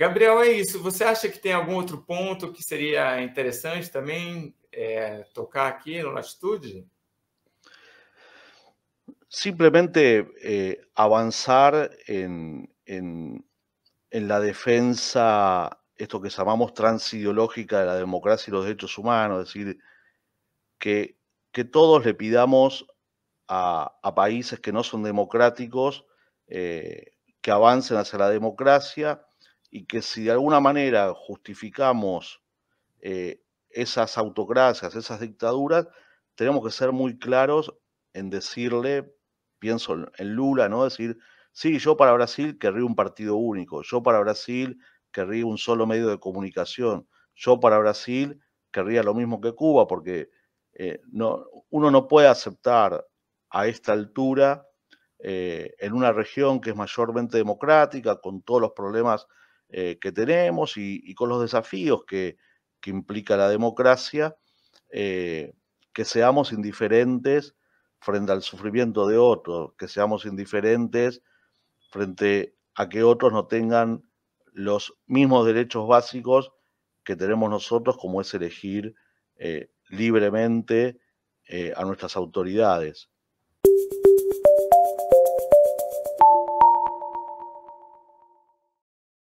Gabriel, é isso. Você acha que tem algum outro ponto que seria interessante também é, tocar aqui no Latitude? Simplemente eh, avanzar en, en, en, la defensa, esto que llamamos transideológica de la democracia y los derechos humanos, es decir, que, que todos le pidamos a, a, países que no son democráticos eh, que avancen hacia la democracia y que si de alguna manera justificamos eh, esas autocracias, esas dictaduras, tenemos que ser muy claros en decirle, pienso en Lula, ¿no? Decir, sí, yo para Brasil querría un partido único, yo para Brasil querría un solo medio de comunicación, yo para Brasil querría lo mismo que Cuba, porque eh, no, uno no puede aceptar a esta altura eh, en una región que es mayormente democrática, con todos los problemas eh, que tenemos y, con los desafíos que, implica la democracia, eh, que seamos indiferentes frente al sufrimiento de otros, que seamos indiferentes frente a que otros no tengan los mismos derechos básicos que tenemos nosotros, como es elegir libremente a nuestras autoridades.